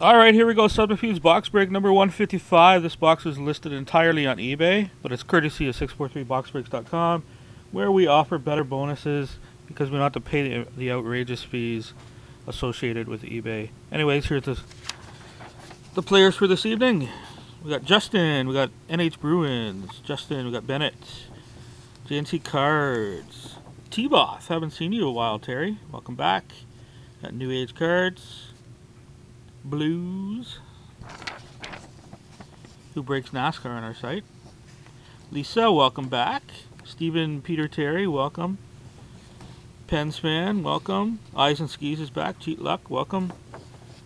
All right, here we go. Subterfuge box break number 155. This box is listed entirely on eBay, but it's courtesy of 643boxbreaks.com, where we offer better bonuses because we don't have to pay the, the outrageous fees associated with eBay. Anyways, here's the, the players for this evening. We got Justin, we got NH Bruins, Justin, we got Bennett, JNC Cards, T-Both. Haven't seen you in a while, Terry. Welcome back. Got New Age Cards. Blues, who breaks NASCAR on our site. Lisa, welcome back. Stephen Peter Terry, welcome. Pensman, welcome. Eyes and Skis is back. Cheat Luck, welcome.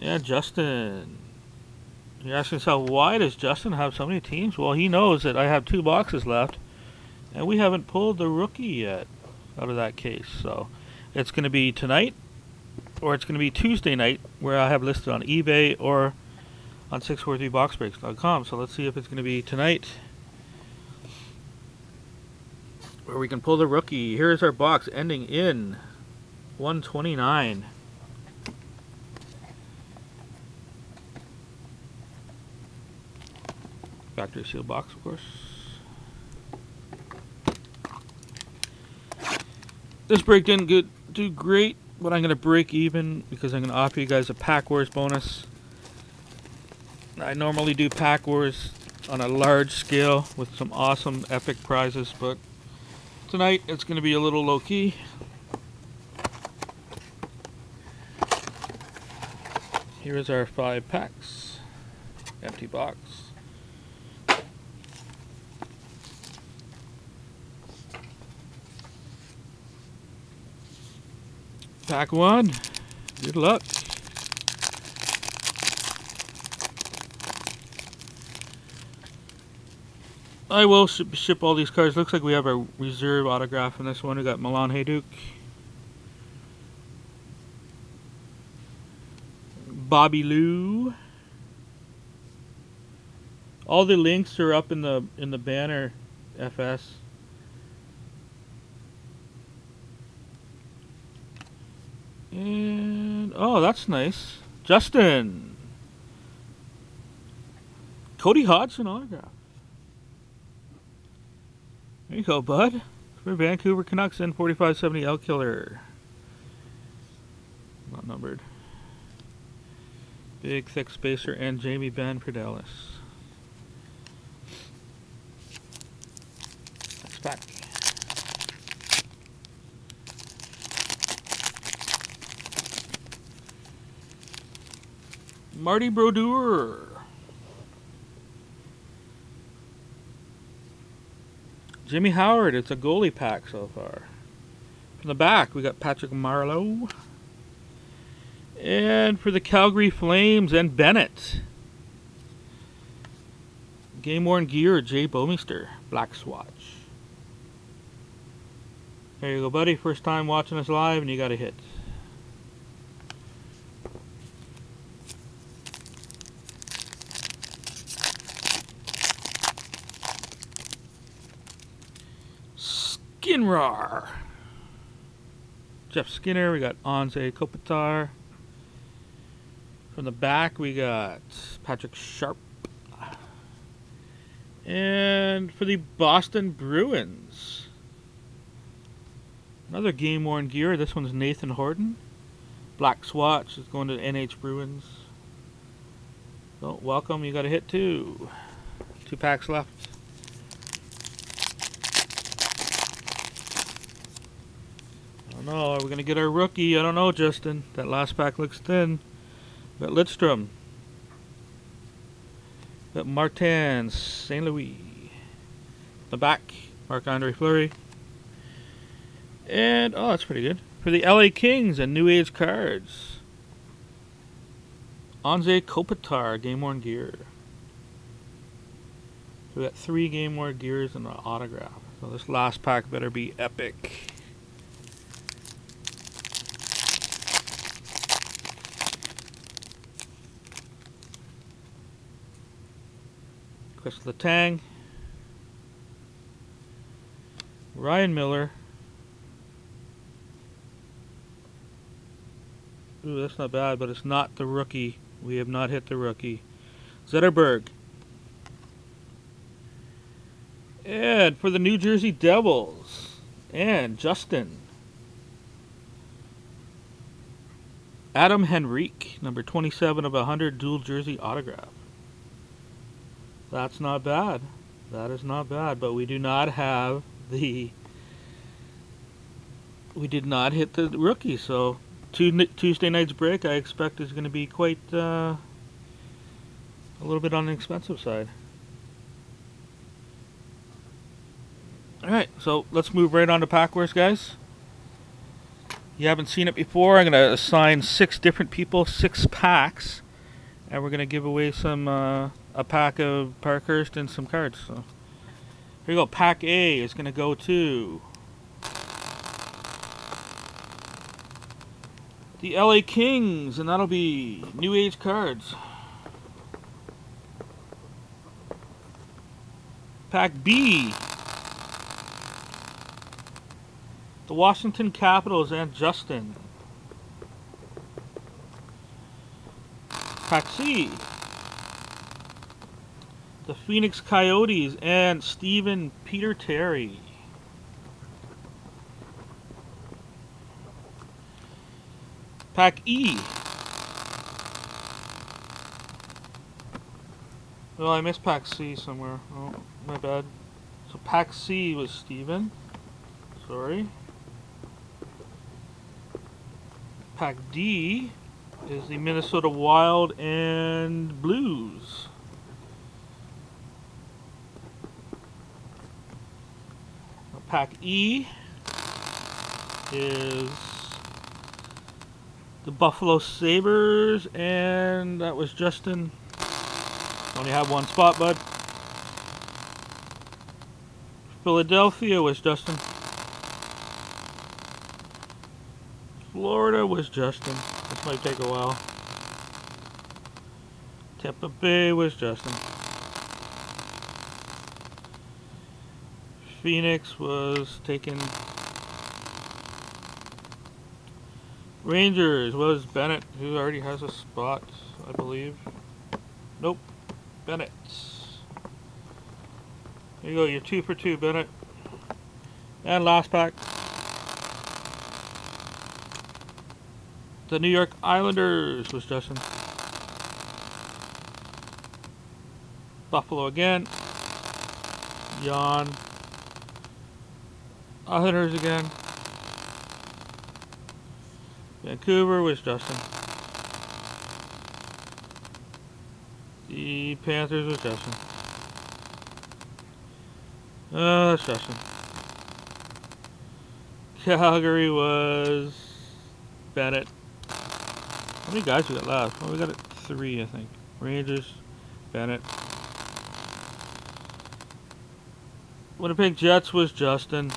Yeah, Justin. You're asking yourself, why does Justin have so many teams? Well, he knows that I have two boxes left, and we haven't pulled the rookie yet out of that case. So it's going to be tonight or it's going to be Tuesday night, where I have listed on eBay or on 643boxbreaks.com. So let's see if it's going to be tonight, where we can pull the rookie. Here's our box ending in 129. Factory seal box, of course. This break didn't good, do great but I'm going to break even because I'm going to offer you guys a Pack Wars bonus. I normally do Pack Wars on a large scale with some awesome epic prizes, but tonight it's going to be a little low key. Here's our five packs. Empty box. Pack one. Good luck. I will ship all these cards. Looks like we have a reserve autograph in this one. We got Milan Hejduk. Bobby Lou. All the links are up in the in the banner FS. And, oh, that's nice. Justin. Cody Hodgson autograph. There you go, bud. For Vancouver Canucks and 4570 L Killer. Not numbered. Big, thick spacer and Jamie Benn for Dallas. Next. Marty Brodeur. Jimmy Howard, it's a goalie pack so far. From the back, we got Patrick Marleau. And for the Calgary Flames and Bennett. Game worn gear, Jay Bouwmeester, Black Swatch. There you go, buddy. First time watching us live, and you got a hit. Skinner. Jeff Skinner. We got Anze Kopitar. From the back, we got Patrick Sharp. And for the Boston Bruins, another game worn gear. This one's Nathan Horton. Black Swatch is going to NH Bruins. So, welcome. You got a hit two. Two packs left. Know. Are we going to get our rookie? I don't know, Justin. That last pack looks thin. Got Lidstrom. Got Martin, St. Louis. The back, Marc-Andre Fleury. And, oh, that's pretty good. For the LA Kings and New Age Cards. Anze Kopitar, Game Worn Gear. So we got three Game Worn Gears and an autograph. So this last pack better be epic. Chris Letang, Ryan Miller. Ooh, that's not bad, but it's not the rookie We have not hit the rookie. Zetterberg. And for the New Jersey Devils. And Justin. Adam Henrique, number 27 of 100 dual jersey autograph. That's not bad. That is not bad, but we do not have the we did not hit the rookie, so Tuesday night's break I expect is going to be quite uh, a little bit on the expensive side. Alright, so let's move right on to Pack Wars, guys. You haven't seen it before, I'm going to assign six different people, six packs, and we're going to give away some uh, a pack of Parkhurst and some cards. So here you go. Pack A is going to go to the LA Kings, and that'll be New Age cards. Pack B. The Washington Capitals and Justin. Pack C. The Phoenix Coyotes and Stephen Peter Terry. Pack E. Well, I missed Pack C somewhere. Oh, my bad. So Pack C was Steven. Sorry. Pack D is the Minnesota Wild and Blues. Pack E is the Buffalo Sabres, and that was Justin. Only have one spot, bud. Philadelphia was Justin. Florida was Justin. This might take a while. Tampa Bay was Justin. Phoenix was taken Rangers was Bennett, who already has a spot, I believe. Nope. Bennett. There you go, you're two for two, Bennett. And last pack. The New York Islanders was Justin. Buffalo again. Jan. Islanders again. Vancouver was Justin. The Panthers was Justin. Oh, uh, that's Justin. Calgary was Bennett. How many guys we got left? Well, we got three, I think. Rangers, Bennett. Winnipeg Jets was Justin.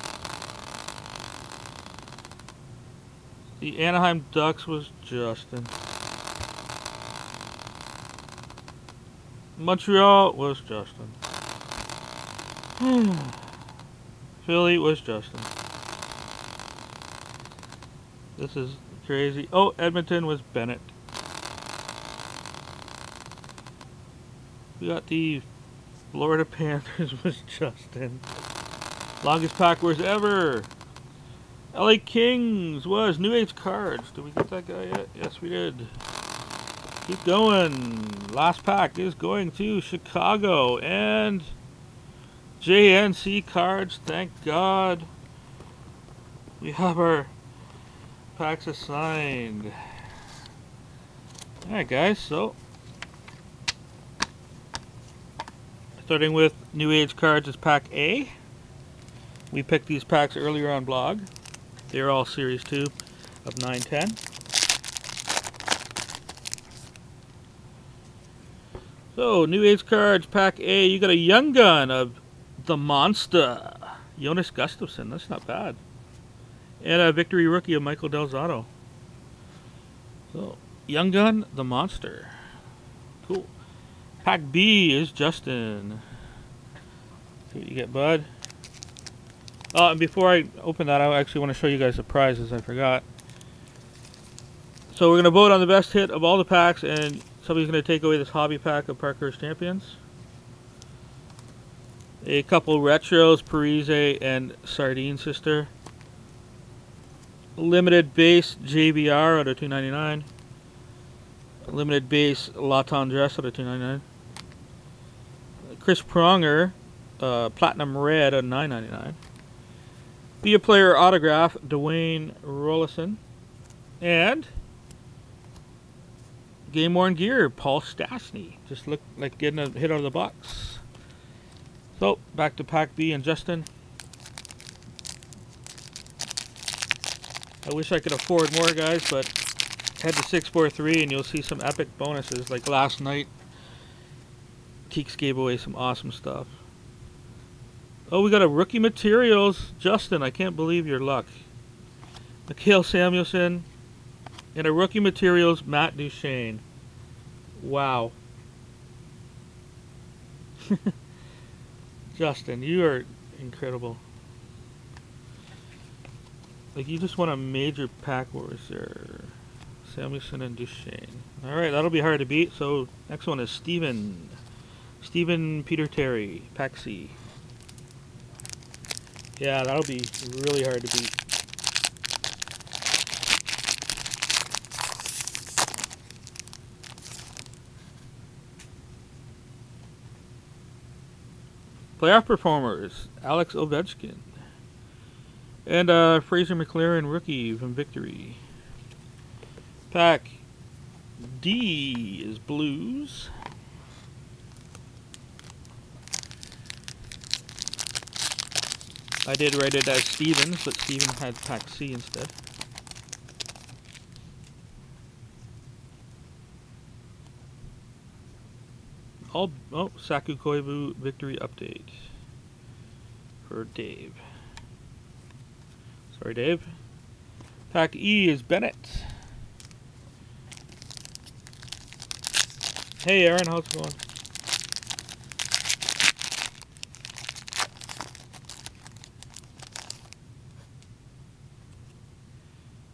The Anaheim Ducks was Justin. Montreal was Justin. Hmm. Philly was Justin. This is crazy. Oh, Edmonton was Bennett. We got the Florida Panthers was Justin. Longest Packers ever. LA Kings was New Age Cards. Did we get that guy yet? Yes, we did. Keep going. Last pack is going to Chicago and JNC Cards. Thank God. We have our packs assigned. Alright, guys, so. Starting with New Age Cards is pack A. We picked these packs earlier on blog. They're all Series 2 of 910. So, New Age Cards, Pack A. You got a Young Gun of the Monster. Jonas Gustavsson. That's not bad. And a Victory Rookie of Michael Del Zotto. So, Young Gun, the Monster. Cool. Pack B is Justin. See what you get, bud. And before I open that, I actually want to show you guys the prizes. I forgot. So we're going to vote on the best hit of all the packs, and Somebody's going to take away this hobby pack of Parkhurst Champions. A couple retros, Parise and Sardine Sister. Limited base JVR out of 299. Limited base Latendresse out of 299. Chris Pronger, uh, Platinum Red at 999. Be a player autograph, Dwayne Roloson. And game worn gear, Paul Stastny. Just looked like getting a hit out of the box. So back to Pack B and Justin. I wish I could afford more guys, but head to 643 and you'll see some epic bonuses. Like last night, Keeks gave away some awesome stuff. Oh, we got a rookie materials. Justin, I can't believe your luck. Mikael Samuelsson. And a rookie materials, Matt Duchene. Wow. Justin, you are incredible. Like, you just won a major pack wars there. Samuelsson and Duchene. Alright, that'll be hard to beat. So, next one is Steven. Steven Peter Terry, C. Yeah, that'll be really hard to beat. Playoff performers, Alex Ovechkin. And uh, Fraser McLaren, rookie from Victory. Pack D is Blues. I did write it as Stevens, but Steven had pack C instead. All, oh, Saku Koivu victory update for Dave. Sorry, Dave. Pack E is Bennett. Hey, Aaron, how's it going?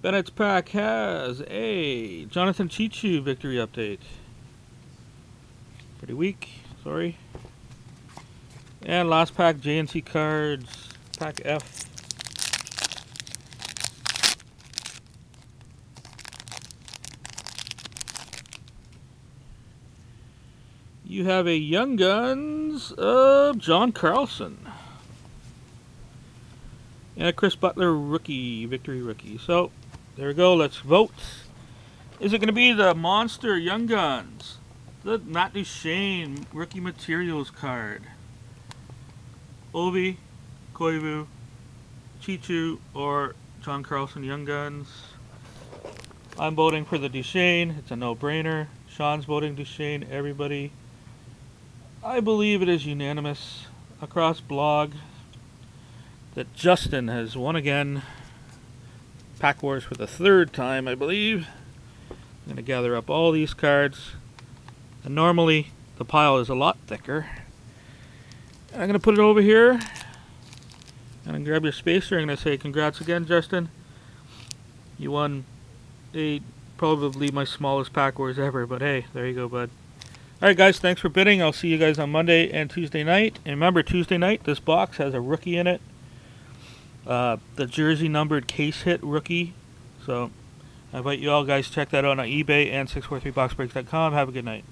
Bennett's pack has a Jonathan Cheechoo victory update. Pretty weak, sorry. And last pack, JNC cards, pack F. You have a Young Guns of John Carlson. And a Chris Butler rookie, victory rookie. So, there we go, let's vote. Is it going to be the Monster Young Guns? The Matt Duchene rookie materials card? Ovi, Koivu, Cheechoo, or John Carlson Young Guns? I'm voting for the Duchene. It's a no-brainer. Sean's voting Duchene. Everybody I believe it is unanimous across blog that Justin has won again. Pack Wars for the third time, I believe. I'm going to gather up all these cards. And normally the pile is a lot thicker. I'm going to put it over here. And I'm grab your spacer. I'm going to say congrats again, Justin. You won a probably my smallest Pack Wars ever, but hey, there you go, bud. Alright guys, thanks for bidding. I'll see you guys on Monday and Tuesday night. And remember, Tuesday night, this box has a rookie in it. Uh, the jersey numbered case hit rookie. So, I invite you all guys check that out on eBay and 643boxbreaks.com. Have a good night.